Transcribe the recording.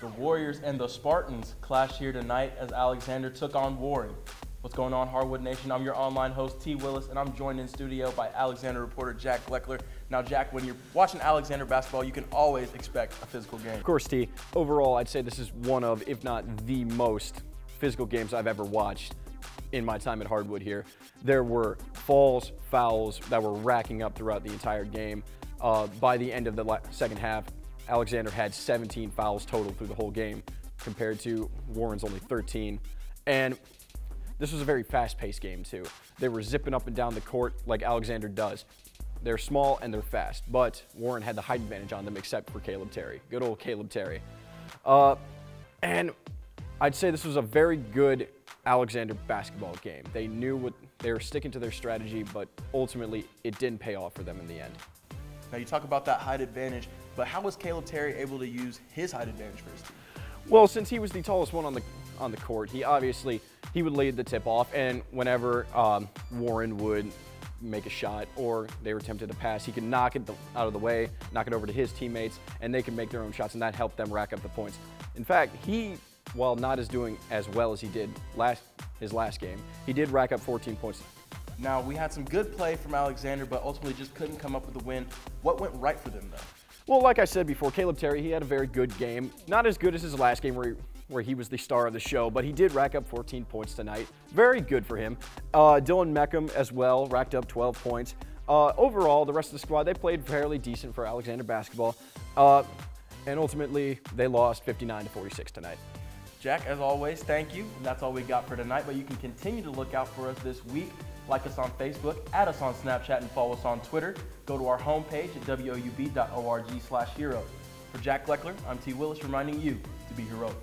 The Warriors and the Spartans clash here tonight as Alexander took on Warren. What's going on, Hardwood Nation? I'm your online host, Tee Willis, and I'm joined in studio by Alexander reporter Jack Gleckler. Now, Jack, when you're watching Alexander basketball, you can always expect a physical game. Of course, Tee. Overall, I'd say this is one of, if not the most physical games I've ever watched in my time at Hardwood here. There were falls, fouls that were racking up throughout the entire game. Uh, by the end of the second half, Alexander had 17 fouls total through the whole game compared to Warren's only 13. And this was a very fast-paced game too. They were zipping up and down the court like Alexander does. They're small and they're fast, but Warren had the height advantage on them except for Caleb Terry. Good old Caleb Terry. Uh, and I'd say this was a very good Alexander basketball game. They knew what they were sticking to their strategy, but ultimately it didn't pay off for them in the end. Now you talk about that height advantage, but how was Caleb Terry able to use his height advantage for his team? Well, since he was the tallest one on the on the court, he obviously he would lead the tip off, and whenever um, Warren would make a shot or they were tempted to pass, he could knock it out of the way, knock it over to his teammates, and they could make their own shots, and that helped them rack up the points. In fact, he, while not as doing as well as he did last his last game, he did rack up 14 points now, we had some good play from Alexander, but ultimately just couldn't come up with a win. What went right for them, though? Well, like I said before, Caleb Terry, he had a very good game. Not as good as his last game where he, where he was the star of the show, but he did rack up 14 points tonight. Very good for him. Uh, Dylan Meckham as well racked up 12 points. Uh, overall, the rest of the squad, they played fairly decent for Alexander basketball. Uh, and ultimately, they lost 59 to 46 tonight. Jack, as always, thank you. And that's all we got for tonight, but you can continue to look out for us this week. Like us on Facebook, add us on Snapchat, and follow us on Twitter. Go to our homepage at woub.org slash hero. For Jack Gleckler, I'm Tee Willis reminding you to be heroic.